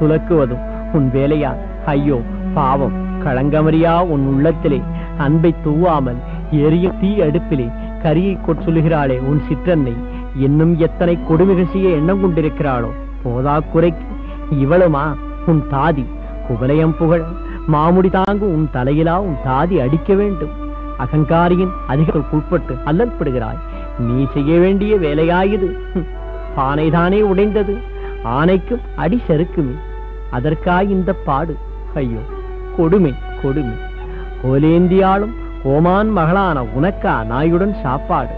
துலக்குவதும் உன் வேலையா? ஐயோ பாவம். களங்கமறியா உன் உள்ளத்திலே? அன்பை தூவாமல் எரியும் தீ அடுப்பிலே? கரியை சொல்லுகிறாளே உன் சிற்றன்னை. இன்னும் எத்தனை கொடுமைகள் செய்ய எண்ணம் கொண்டிருக்கிறாளோ? போதா குறைக்கு. இவளுமா? உன் தாதி. குவலயம் புகழ். மாமுடி தாங்கு உன் தலையிலா உன் தாதி அடிக்க வேண்டும். அகங்காரியின் அதிகளுக்குட்பட்டு அல்லற்படுகிறாய் நீ செய்ய வேண்டிய வேலையாயுது. பானைதானே உடைந்தது. ஆனைக்கும் அடி செருக்குமே. அதற்காய் இந்த பாடு. ஐயோ கொடுமை கொடுமை. கோலேந்தியாளும் கோமான் மகளான உனக்கா நாயுடன் சாப்பாடு.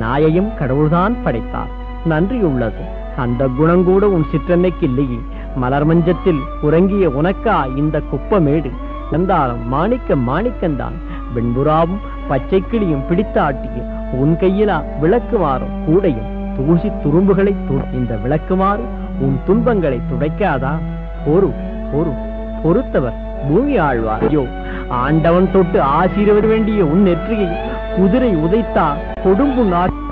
நாயையும் கடவுள்தான் படைத்தார். நன்றியுள்ளது. அந்த குணங்கூட உன் சிற்றன்னைக்கு இல்லையே. மலர் மஞ்சத்தில் உறங்கிய உனக்கா இந்த குப்பமேடு. இருந்தாலும் மாணிக்க மாணிக்கந்தான் வெண்புறாவும் பச்சை கிளியும் பிடித்தாட்டிய. உன் கையிலா விளக்குமாறும் கூடையும். தூசி துரும்புகளை து- இந்த விளக்குமாறு உன் துன்பங்களை துடைக்காதா? பொறு பொறு. பொறுத்தவர் பூமி ஆழ்வார். ஐயோ ஆண்டவன் தொட்டு ஆசீர்வத வேண்டிய உன் நெற்றியை குதிரை உதைத்தா கொடும்பு நாட்டு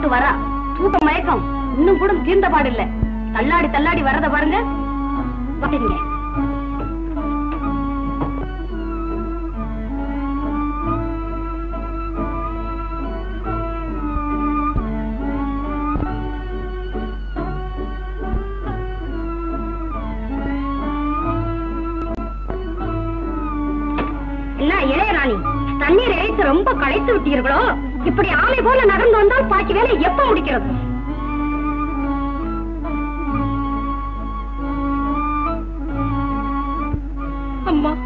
சாப்பிட்டு வரா. தூக்க மயக்கம். இன்னும் கூட தீர்ந்த பாடு தள்ளாடி தள்ளாடி வரத பாருங்க. என்ன இளையராணி? தண்ணீர் இழைத்து ரொம்ப களைத்து விட்டீர்களோ? இப்படி ஆமை போல நடந்து வந்தால் பாக்கி வேலை எப்ப முடிக்கிறது? அம்மா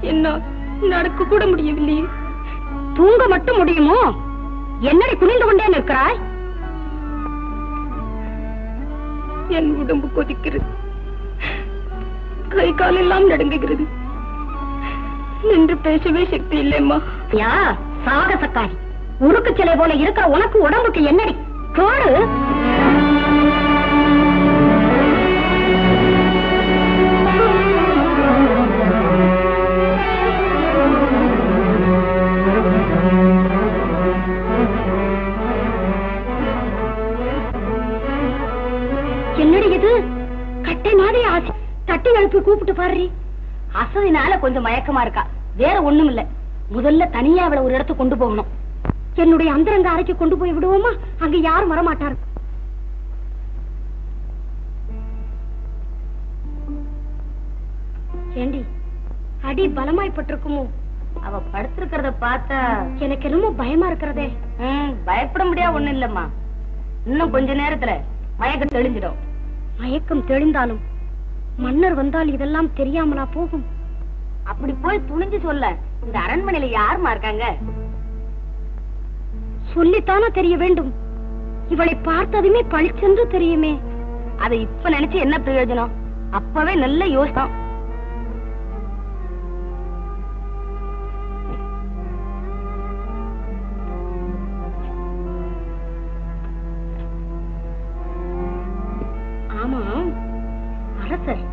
என்ன நடக்க கூட முடியவில்லையே. தூங்க மட்டும் முடியுமோ? என்னடி குனிந்து கொண்டே நிற்கிறாய்? என் உடம்பு கொதிக்கிறது. கை கால் எல்லாம் நடுங்குகிறது. நின்று பேசவே சக்தி இல்லைம்மா. யா சாகசக்காரி. உருக்கு சிலை போல இருக்கிற உனக்கு உடம்புக்கு என்னடி? கேடு என்னடி இது? கட்டை மாதிரி ஆசை தட்டி எழுப்பி கூப்பிட்டு பாரு அசதினால கொஞ்சம் மயக்கமா இருக்கா. வேற ஒண்ணும் இல்லை முதல்ல தனியா அவளை ஒரு இடத்துக்கு கொண்டு போகணும். என்னுடைய அந்தரங்க அறைக்கு கொண்டு போய் விடுவோமா? அங்க யாரும் வர மாட்டாரு ஏண்டி அடி பலமாய்ப்பட்டிருக்குமோ அவ படுத்திருக்கிறத பார்த்தா எனக்கு என்னமோ பயமா இருக்கிறதே. பயப்பட முடியாது ஒண்ணு இல்லம்மா. இன்னும் கொஞ்ச நேரத்துல மயக்கம் தெளிஞ்சிடும். மயக்கம் தெளிந்தாலும் மன்னர் வந்தால் இதெல்லாம் தெரியாமலா போகும்? அப்படி போய் துணிஞ்சு சொல்ல. இந்த அரண்மனையில யாருமா இருக்காங்க? சொல்லித்தானே தெரிய வேண்டும். இவளை பார்த்ததுமே பளிச்சென்று தெரியுமே. அதை இப்ப நினைச்சு என்ன பிரயோஜனம்? அப்பவே நல்ல யோசனம் ஆமா அரசர்.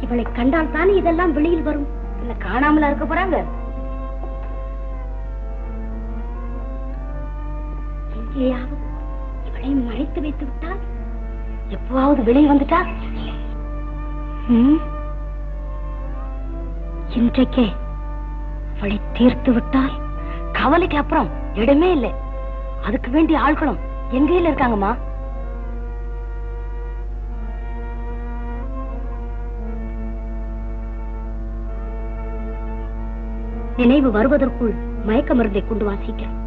இவளை கண்டால் தானே இதெல்லாம் வெளியில் வரும். என்ன காணாமலா இருக்க போறாங்க? எங்கேயாவது இவளை மறைத்து வைத்து விட்டால் எப்பவாவது வெளியே வந்துட்டா? இன்றைக்கே அவளை தீர்த்து விட்டால் கவலைக்கு அப்புறம் இடமே இல்லை. அதுக்கு வேண்டிய ஆட்களும் எங்கேயில இருக்காங்கம்மா? நினைவு வருவதற்குள் மயக்க மருந்தை கொண்டு வா சீக்கிரம்.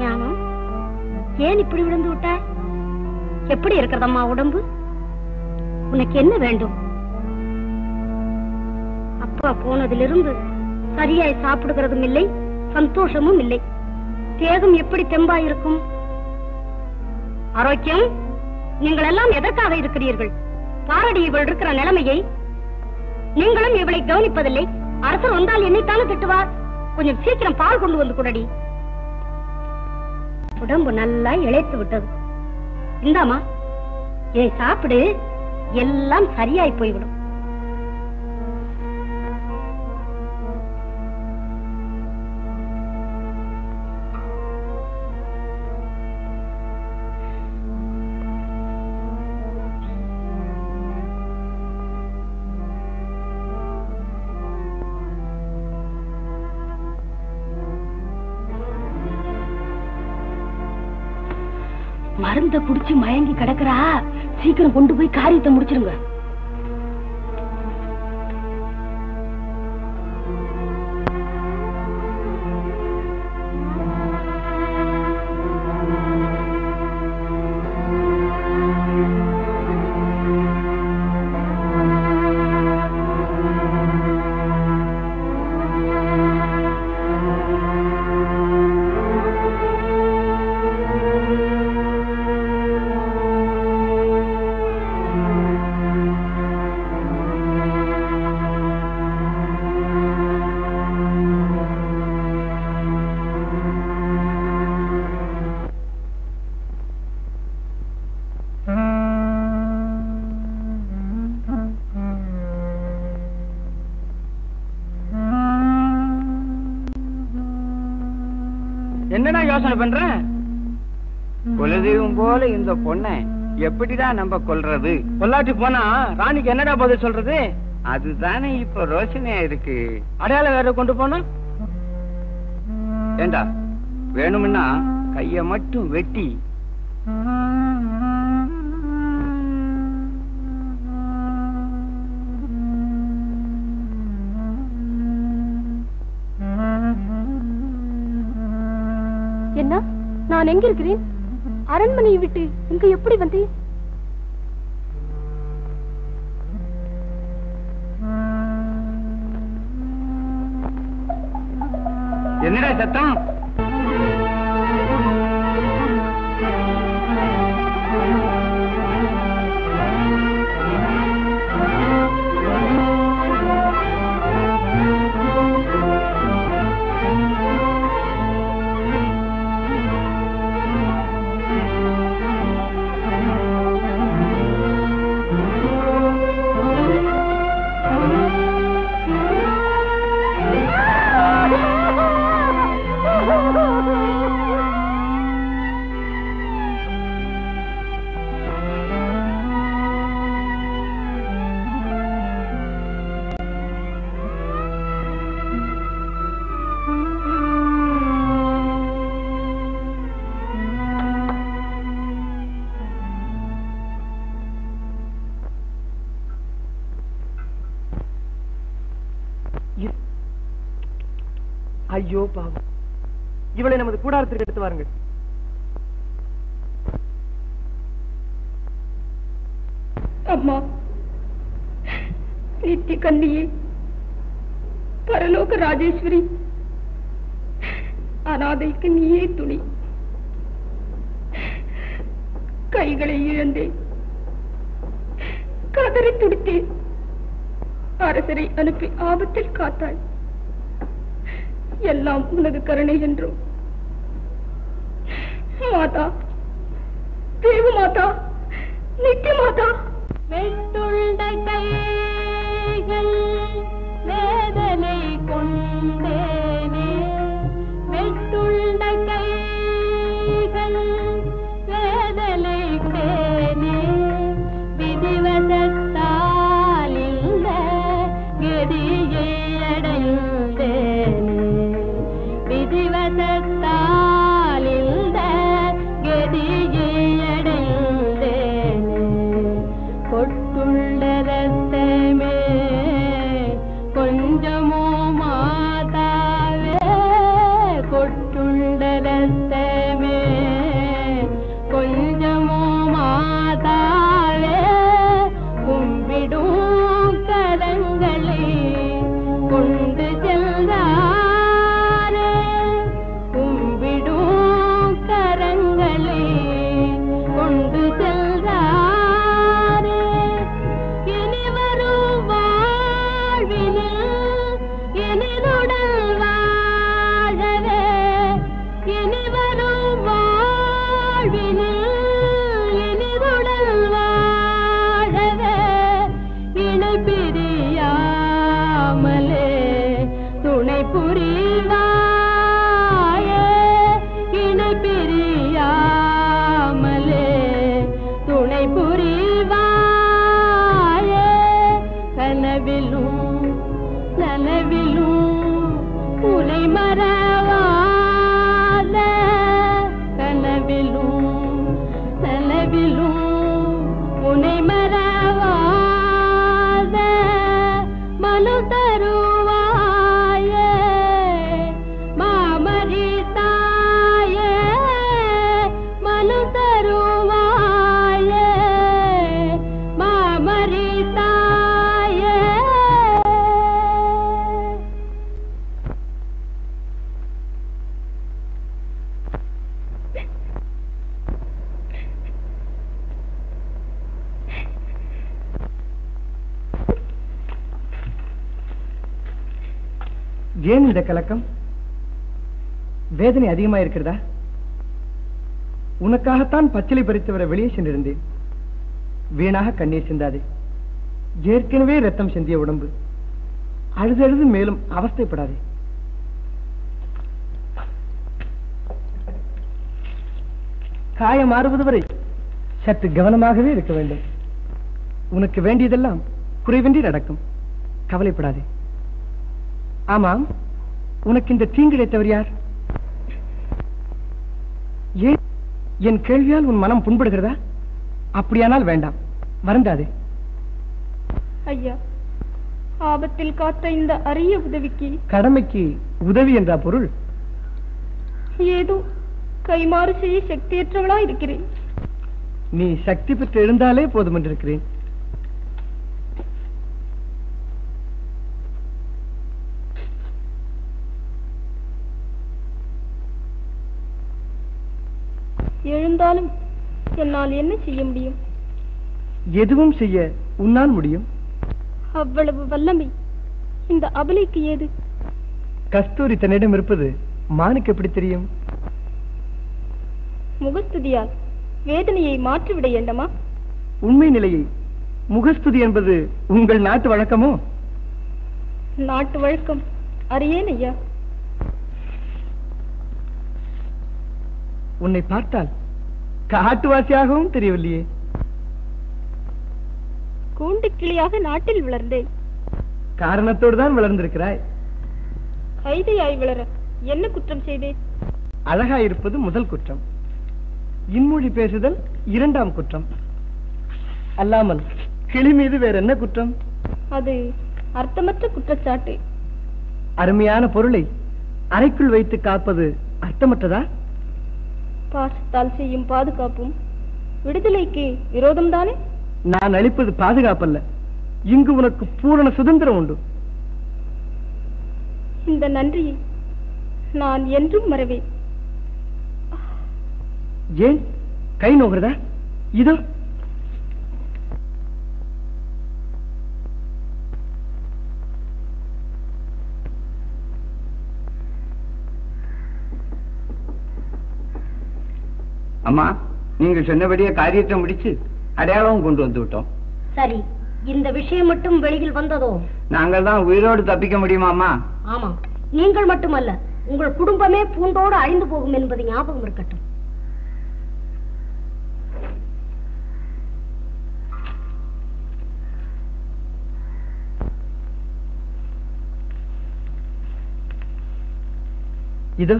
ஞானம் ஏன் இப்படி விழுந்து விட்டாய்? எப்படி இருக்கிறதம்மா உடம்பு? உனக்கு என்ன வேண்டும்? அப்பா போனதிலிருந்து சரியாய் சாப்பிடுகிறதும் இல்லை சந்தோஷமும் இல்லை. தேகம் எப்படி தெம்பாயிருக்கும் ஆரோக்கியம் நீங்கள் எல்லாம் எதற்காக இருக்கிறீர்கள்? பாரடி இவள் இருக்கிற நிலைமையை நீங்களும் இவளை கவனிப்பதில்லை. அரசர் வந்தால் என்னைத்தானே திட்டுவார்? கொஞ்சம் சீக்கிரம் பால் கொண்டு வந்து கூடடி. உடம்பு நல்லா இழைத்து விட்டது. இந்தாமா இதை சாப்பிடு. எல்லாம் சரியாய் போய்விடும். மருந்த மயங்கி கிடக்குறா சீக்கிரம் கொண்டு போய் காரியத்தை முடிச்சிருங்க. யோசனை பண்ற? குலதெய்வம் போல இந்த பொண்ணை எப்படிதான் நம்ம கொல்றது? பொள்ளாட்டி போனா ராணிக்கு என்னடா பதில் சொல்றது? அதுதானே இப்ப ரோஷனையா இருக்கு. அடையாளம் வேற கொண்டு போனா? ஏண்டா வேணும்னா கைய மட்டும் வெட்டி நான் எங்க இருக்கிறேன் அரண்மனையை விட்டு இங்க எப்படி வந்தேன்? என்னடா சத்தம்? ஐயோ பாவம். இவளை நமது கூடாரத்திற்கு எடுத்து வாருங்கள். அம்மா நித்திய கண்ணியே பரலோக ராஜேஸ்வரி அனாதைக்கு நீயே துணி. கைகளை இழந்தேன். கதறி துடித்தேன். அரசரை அனுப்பி ஆபத்தில் காத்தாய். எல்லாம் உனது கருணை என்றும். மாதா தேவ மாதா நித்தி மாதா. வெட்டுள்ள கைகள் வேதனை கொண்டே இந்த கலக்கம்? வேதனை அதிகமா இருக்கிறதா உனக்காகத்தான் பச்சிலை பறித்தவரை வெளியே சென்றிருந்தேன். வீணாக கண்ணீர் சிந்தாதே. ஏற்கனவே ரத்தம் சிந்திய உடம்பு. அழுதழுது மேலும் அவஸ்தைப்படாதே. காயம் மாறுவது வரை சற்று கவனமாகவே இருக்க வேண்டும். உனக்கு வேண்டியதெல்லாம் குறைவின்றி நடக்கும். கவலைப்படாதே. ஆமாம் உனக்கு இந்த தீங்கிழைத்தவர் யார்? ஏன் என் கேள்வியால் உன் மனம் புண்படுகிறதா? அப்படியானால் வேண்டாம். வருந்தாதே. ஐயா ஆபத்தில் காத்த இந்த அரிய உதவிக்கு கடமைக்கு உதவி என்றா பொருள்? ஏதோ கைமாறு செய்ய சக்தியற்றவளா இருக்கிறேன் நீ சக்தி பெற்று எழுந்தாலே போதும் எழுந்தாலும் என்னால் என்ன செய்ய முடியும்? எதுவும் செய்ய உன்னால் முடியும். அவ்வளவு வல்லமை இந்த அபலைக்கு ஏது? கஸ்தூரி தன்னிடம் இருப்பது மானுக்கு எப்படி தெரியும்? முகஸ்துதியால் வேதனையை மாற்றிவிட வேண்டுமா? உண்மை நிலையை முகஸ்துதி என்பது உங்கள் நாட்டு வழக்கமோ? நாட்டு வழக்கம் அறியேன் ஐயா. உன்னை பார்த்தால் காட்டுவாசியாகவும் தெரியவில்லையே. கூண்டு கிளியாக நாட்டில் வளர்ந்தேன். காரணத்தோடு தான் வளர்ந்திருக்கிறாய். கைதையாய் வளர என்ன குற்றம் செய்தேன்? அழகாயிருப்பது முதல் குற்றம். இன்மொழி பேசுதல் இரண்டாம் குற்றம். அல்லாமல் கிளி மீது வேற என்ன குற்றம்? அது அர்த்தமற்ற குற்றச்சாட்டு. அருமையான பொருளை அறைக்குள் வைத்து காப்பது அர்த்தமற்றதா? பாசத்தால் செய்யும் பாதுகாப்பும் விடுதலைக்கு விரோதம்தானே? நான் அளிப்பது பாதுகாப்பல்ல. இங்கு உனக்கு பூரண சுதந்திரம் உண்டு. இந்த நன்றியை நான் என்றும் மறவேன். ஏன்? கை நோகிறதா? இதோ. அம்மா நீங்க சொன்னபடியே காரியத்தை முடிச்சு அடையாளம் கொண்டு வந்து விட்டோம். சரி இந்த விஷயம் மட்டும் வெளியில் வந்ததோ? நாங்கள் தான் உயிரோடு தப்பிக்க முடியுமாம்மா ஆமா நீங்கள் மட்டுமல்ல உங்கள் குடும்பமே பூண்டோடு அழிந்து போகும் என்பது ஞாபகம் இருக்கட்டும். இதோ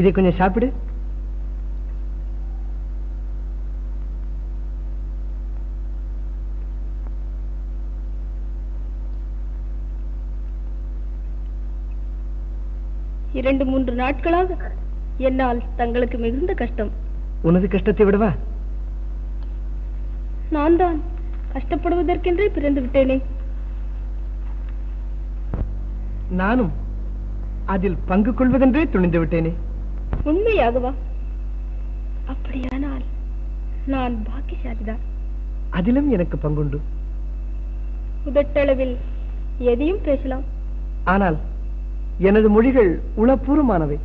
இதை கொஞ்சம் சாப்பிடு. இரண்டு மூன்று நாட்களாக என்னால் தங்களுக்கு மிகுந்த கஷ்டம். உனது கஷ்டத்தை விடவா? நான் தான் கஷ்டப்படுவதற்கென்றே பிறந்து விட்டேனே. நானும் அதில் பங்கு கொள்வதென்றே துணிந்து விட்டேனே. உண்மையாகவா? அப்படியானால் நான் பாக்கியசாலிதான். அதிலும் எனக்கு பங்குண்டு. உதட்டளவில் எதையும் பேசலாம். ஆனால் எனது மொழிகள் உளப்பூர்வமானவை.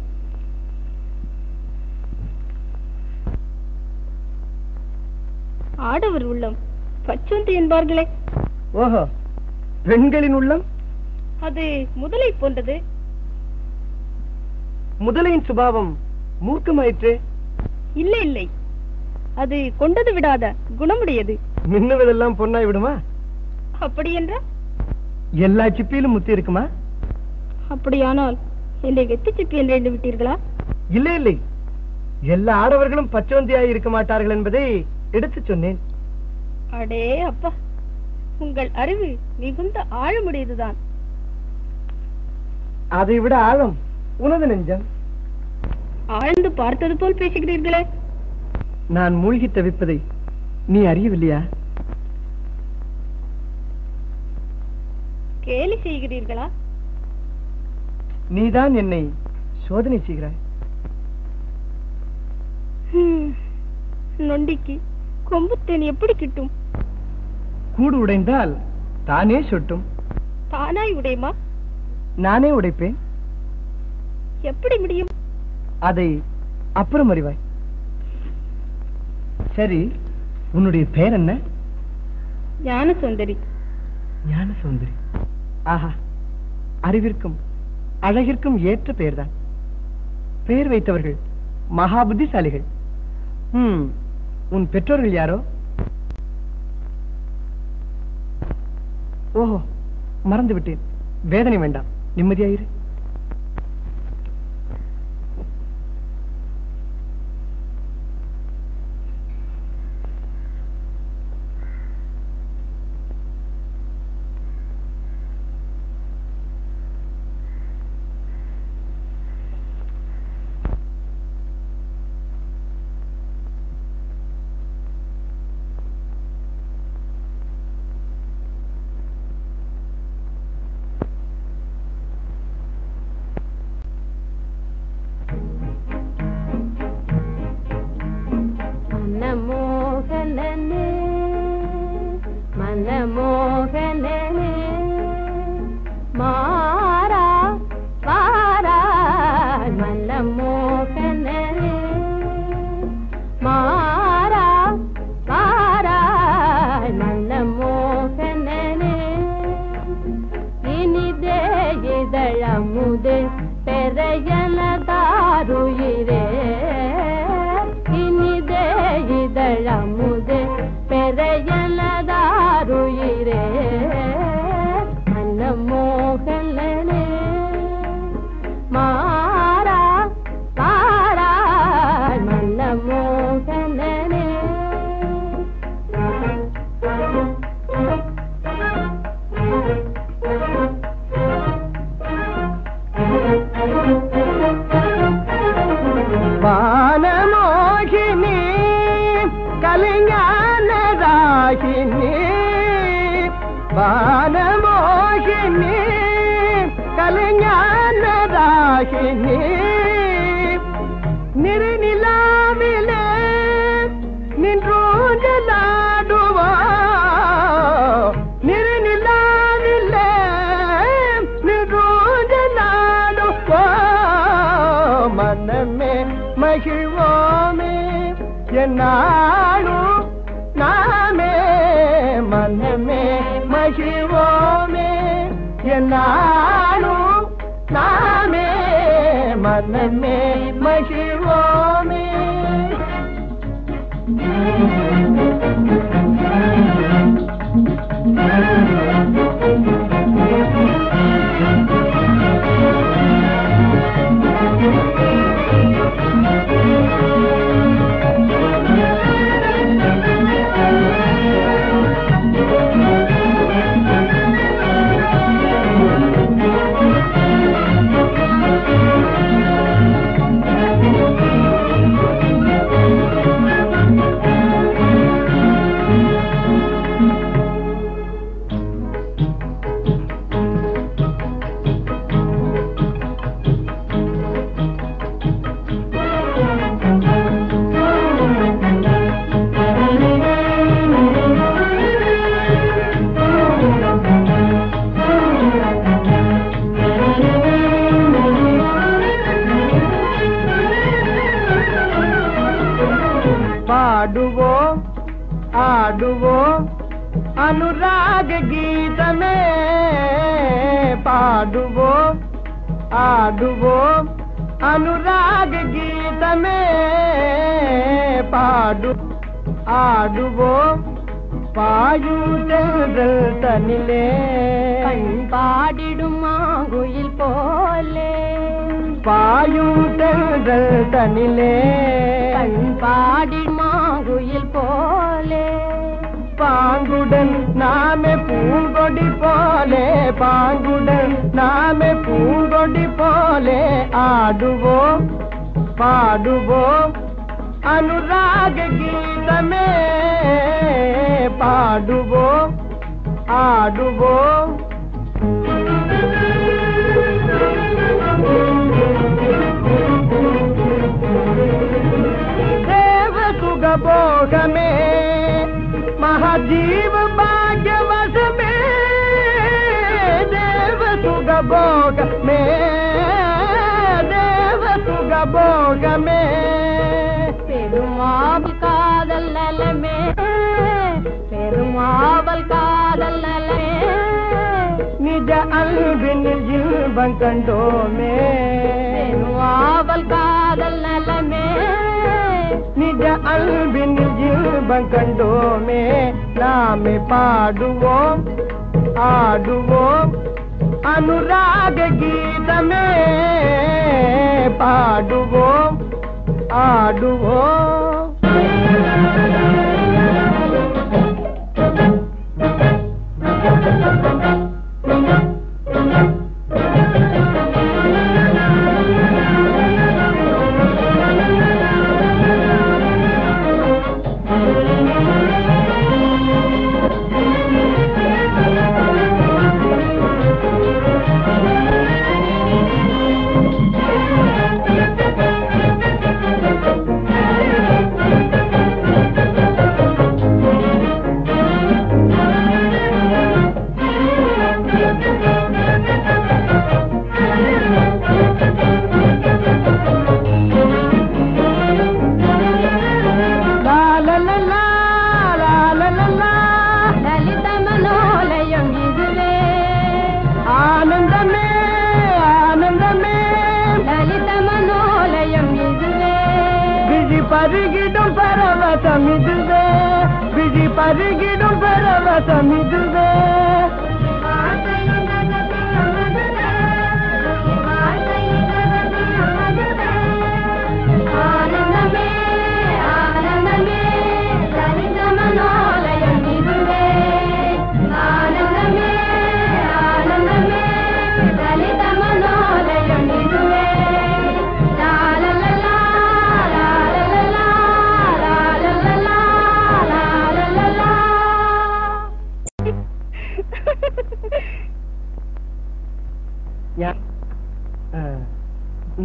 ஆடவர் உள்ளம் பச்சொந்து என்பார்களே. ஓஹோ பெண்களின் உள்ளம்? அது முதலை போன்றது. முதலையின் சுபாவம் மூர்க்கமாயிற்றே. இல்லை இல்லை. அது கொண்டது விடாத குணமுடையது. மின்னுவதெல்லாம் பொன்னாய் விடுமா? அப்படி என்றால் எல்லா சிப்பியிலும் முத்தி இருக்குமா? அப்படியானால் என்னை வெத்து சிப்பி என்று எண்ணி விட்டீர்களா? இல்லை இல்லை. எல்லா ஆடவர்களும் பச்சோந்தியாய் இருக்க மாட்டார்கள் என்பதை எடுத்துச் சொன்னேன். அடே அப்பா உங்கள் அறிவு மிகுந்த ஆழமுடையதுதான். அதை விட ஆழம் உனது நெஞ்சம். ஆழ்ந்து பார்த்தது போல் பேசுகிறீர்களே. நான் மூழ்கி தவிப்பதை நீ அறியவில்லையா? கேலி செய்கிறீர்களா? நீதான் என்னை சோதனை செய்கிறாய்? நொண்டிக்கு கொம்புத்தேன் எப்படி கிட்டும்? கூடு உடைந்தால் தானே சொட்டும். தானாய் உடையுமா? நானே உடைப்பேன். எப்படி முடியும்? அதை அப்புறம் அறிவாய். சரி உன்னுடைய பெயர் என்ன? ஞான சுந்தரி ஞான சுந்தரி ஆஹா அறிவிற்கும் அழகிற்கும் ஏற்ற பெயர்தான். பெயர் வைத்தவர்கள் மகா புத்திசாலிகள் உன் பெற்றோர்கள் யாரோ? ஓஹோ மறந்து விட்டேன் வேதனை வேண்டாம். நிம்மதியாயிரு. ಕಾಶಿನೀ மனமே மகிழ்வோமே பாயும் தென்றல் தனிலே பாடிடும் மாங்குயில் போலே. பாங்குடன் நாமே பூங்கொடி போலே. பாங்குடன் நாமே பூங்கொடி போலே. ஆடுவோம் பாடுவோம் அனுராக கீதமே. பாடுவோம் ஆடுவோம் तपोह में महाजीव भाग्यवश में देव सुगभोग में देव सुगभोग में பெருமாள் காதல்லலமே பெருமாவல் காதல்லலமே நிஜ அல்பின் இல்பங்கண்டோமே பெருமாவல் காதல்லலமே ಅಲ್ಬಿನ್ ಜೀವ ಕಂಡೋಮೆ ನಾಮೆ ಪಾಡುವೋಂ ಆಡುವೋಂ ಅನುರಾಗ ಗೀತಮೇ ಪಾಡುವೋಂ ಆಡುವೋಂ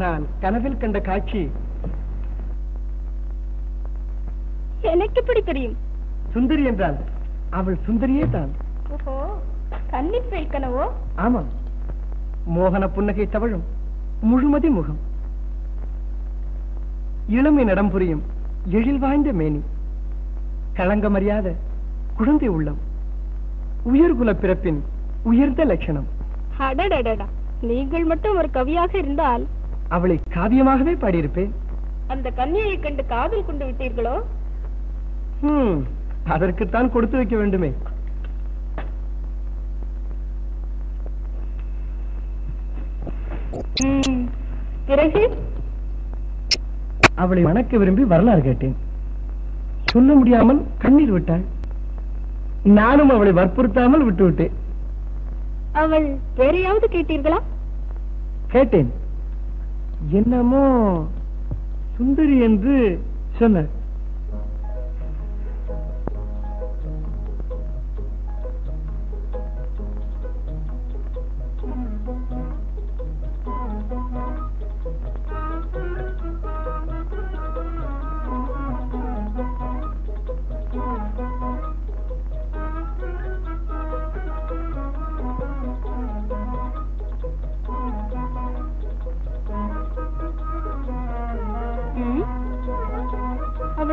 நான் கனவில் கண்ட காட்சி. எனக்கு எப்படி தெரியும்? சுந்தரி என்றால் அவள் சுந்தரியே தான். பெண் கனவோ? ஆமாம். மோகன புன்னகை தவழும் முழுமதி முகம். இளமை நடம் புரியும் எழில் வாய்ந்த மேனி. களங்கமறியாத குழந்தை உள்ளம். உயர்குல பிறப்பின் உயர்ந்த லட்சணம். அடடடடா. நீங்கள் மட்டும் ஒரு கவியாக இருந்தால்? அவளை காவியமாகவே பாடியிருப்பேன். அந்த கன்னியை கண்டு காதல் கொண்டு விட்டீர்களோ? அதற்குத்தான் கொடுத்து வைக்க வேண்டுமே. பிறகு? அவளை மணக்க விரும்பி வரலாறு கேட்டேன். சொல்ல முடியாமல் கண்ணீர் விட்டாள். நானும் அவளை வற்புறுத்தாமல் விட்டு விட்டேன் அவள் வேறையாவது கேட்டீர்களா? கேட்டேன். என்னமோ சுந்தரி என்று சொன்னார்.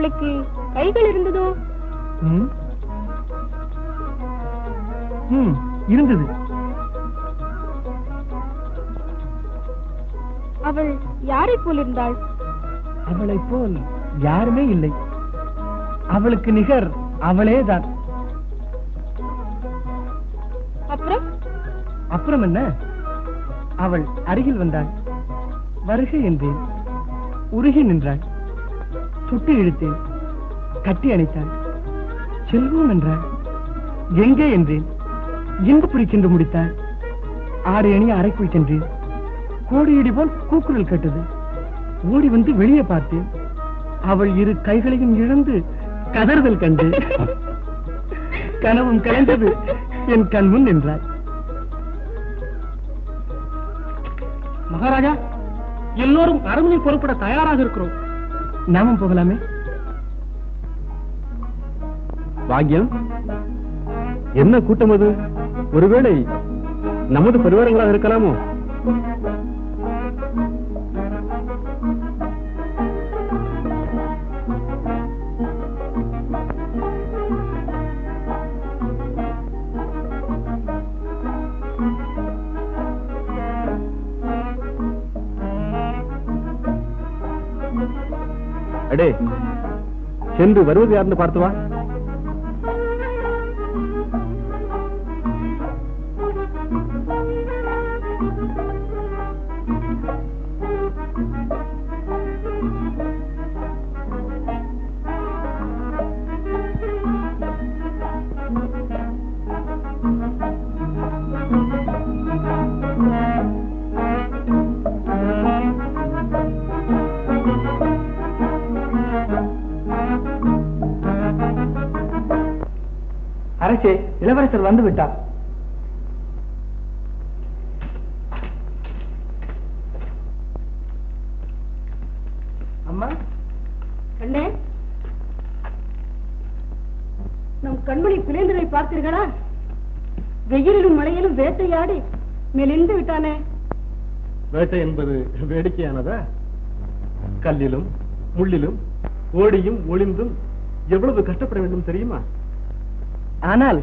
அவளுக்கு கைகள் இருந்ததோ? இருந்தது. அவள் யாரை போலிருந்தாள் அவளைப் போல் யாருமே இல்லை. அவளுக்கு நிகர் அவளேதான். அப்புறம்? அப்புறம் என்ன? அவள் அருகில் வந்தாள். வருக என்றேன். உருகி நின்றாள். சுட்டு இழுத்தேன். கட்டி அணைத்தாள். செல்வோம் என்றாள் எங்கே என்றேன். இன்புரி சென்று முடித்தாள். ஆறு அணி அறைக்குள் சென்றேன். கோடியடி போல் கூக்குரல் கேட்டது. ஓடி வந்து வெளியே பார்த்தேன். அவள் இரு கைகளையும் இழந்து கதறுதல் கண்டு கனவும் கலைந்தது என் கண் முன் நின்றாள். மகாராஜா எல்லோரும் அரண்மனை புறப்பட தயாராக இருக்கிறோம். நாமும் போகலாமே. பாக்யம் என்ன கூட்டம் அது? ஒருவேளை நமது பரிவாரங்களாக இருக்கலாமோ? அடே சென்று வருவது யாருன்னு பார்த்து இளவரசர் வந்து விட்டார் அம்மா? கண்ணே. நம் கண்மணி பிளேந்தரை பார்த்தீர்களா? வெயிலிலும் மழையிலும் வேட்டையாடி மெலிந்து விட்டானே. வேட்டை என்பது வேடிக்கையானதா? கல்லிலும் முள்ளிலும் ஓடியும் ஒளிந்தும் எவ்வளவு கஷ்டப்பட வேண்டும் தெரியுமா? ஆனால்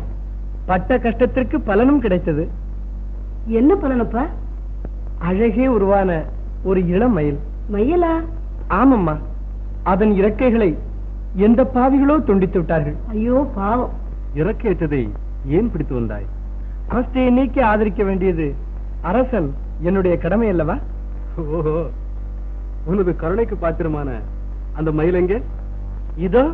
பட்ட கஷ்டத்திற்கு பலனும் கிடைத்தது. என்ன பலனப்பா? அழகே உருவான ஒரு இளம் மயில். மயிலா? ஆமம்மா. அதன் இறக்கைகளை எந்த பாவிகளோ துண்டித்து விட்டார்கள். ஐயோ பாவம். இறக்கேற்றதை ஏன் பிடித்து வந்தாய்? அவஸ்தையை நீக்கி ஆதரிக்க வேண்டியது அரசன் என்னுடைய கடமை அல்லவா? ஓஹோ. உனது கருணைக்கு பாத்திரமான அந்த மயில் எங்கே? இதோ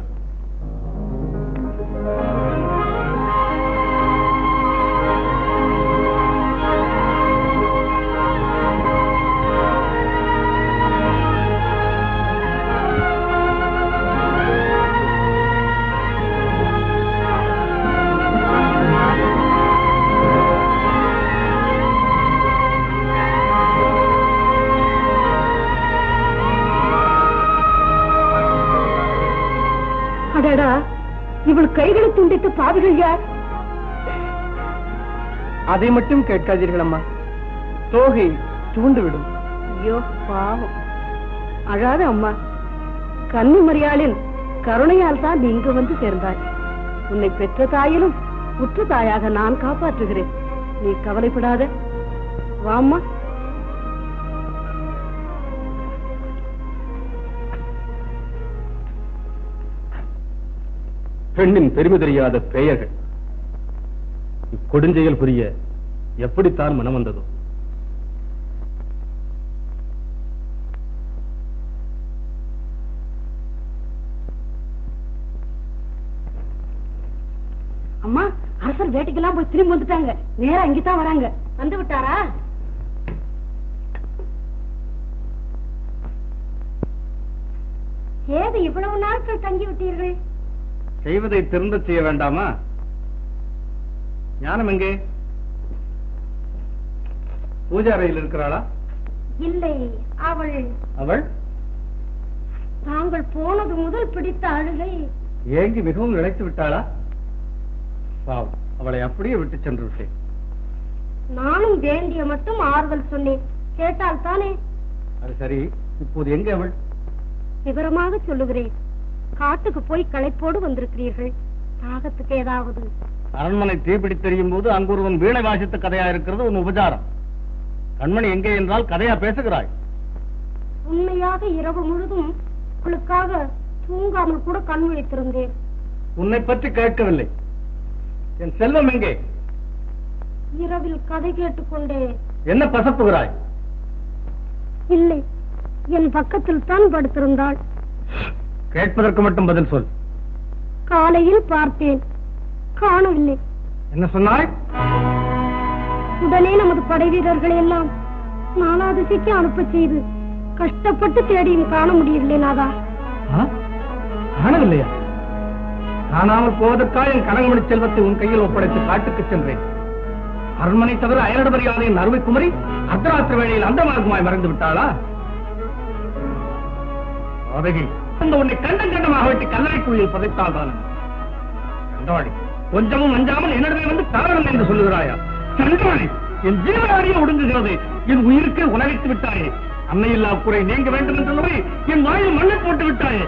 துண்டித்த யார் அதை மட்டும் கேட்காதீர்கள் அம்மா. தோகை தூண்டுவிடும் ஐயோ பாவம். அழாத அம்மா. கன்னிமரியாளின் கருணையால் தான் நீ இங்கு வந்து சேர்ந்தாய். உன்னை பெற்ற தாயிலும் உற்ற தாயாக நான் காப்பாற்றுகிறேன். நீ கவலைப்படாத. வாம்மா. பெண்ணின் பெருமை தெரியாத பெயர்கள். கொடுஞ்செயல் புரிய எப்படித்தான் மனம் வந்ததோ. அம்மா அரசர் வேட்டைக்கெல்லாம் போய் திரும்பி வந்துட்டாங்க. நேரா இங்கதான் வராங்க. வந்து விட்டாரா? ஏது இவ்வளவு நாட்கள் தங்கி விட்டீர்கள் செய்வதை திரும்ப செய்ய வேண்டாமா? ஞானம் எங்கே? பூஜா அறையில் இருக்கிறாளா? இல்லை அவள் அவள்? தாங்கள் போனது முதல் பிடித்த அழுகை. ஏங்கி மிகவும் இழைத்து விட்டாளா? பாவம் அவளை அப்படியே விட்டு சென்று விட்டேன். நானும் வேண்டிய மட்டும் ஆறுதல் சொன்னேன். கேட்டால் தானே? அது சரி இப்போது எங்கே அவள்? விவரமாக சொல்லுகிறேன். காட்டுக்கு போய் களைப்போடு வந்திருக்கிறீர்கள். தாகத்துக்கு ஏதாவது? அரண்மனை தீப்பிடித் தெரியும் போது அங்கு ஒருவன் வீணை வாசித்த கதையா இருக்கிறது உன் உபச்சாரம். கண்மணி எங்கே என்றால் கதையா பேசுகிறாய். உண்மையாக இரவு முழுதும் உங்களுக்காக தூங்காமல் கூட கண் விழித்திருந்தேன். உன்னை பற்றி கேட்கவில்லை. என் செல்வம் எங்கே? இரவில் கதை கேட்டுக்கொண்டே. என்ன பசப்புகிறாய்? இல்லை என் பக்கத்தில் தான் படுத்திருந்தாள். கேட்பதற்கு மட்டும் பதில் சொல். காலையில் பார்த்தேன். காணவில்லை. என்ன சொன்னாய்? உடனே நமது படை வீரர்களை எல்லாம் நாலா திசைக்கு அனுப்ப செய்து கஷ்டப்பட்டு தேடியும் காண முடியவில்லை நாதா? காணவில்லையா? காணாமல் போவதற்காக என் கனகமணி செல்வத்தை உன் கையில் ஒப்படைத்து காட்டுக்கு சென்றேன். அரண்மனை தவிர அயனட மரியாதையின் அருமை குமரி அர்த்தராத்திர வேளையில் அந்த மார்க்கமாய் மறைந்து விட்டாளா பாதகி உன்னை கண்டம் கண்டமாக வெட்டி கல்லறைக்குள்ளில் புதைத்தால் தான். கொஞ்சமும் அஞ்சாமல் என்னிடமே வந்து காரணம் என்று சொல்லுகிறாயா? சண்டாளி என் ஜீவனாரியே ஒடுங்குகிறது. என் உயிருக்கு உலகித்து விட்டாயே. அன்னையில்லா குறை நீங்க வேண்டும் என்று என் வாயில் மண்ணை போட்டு விட்டாயே.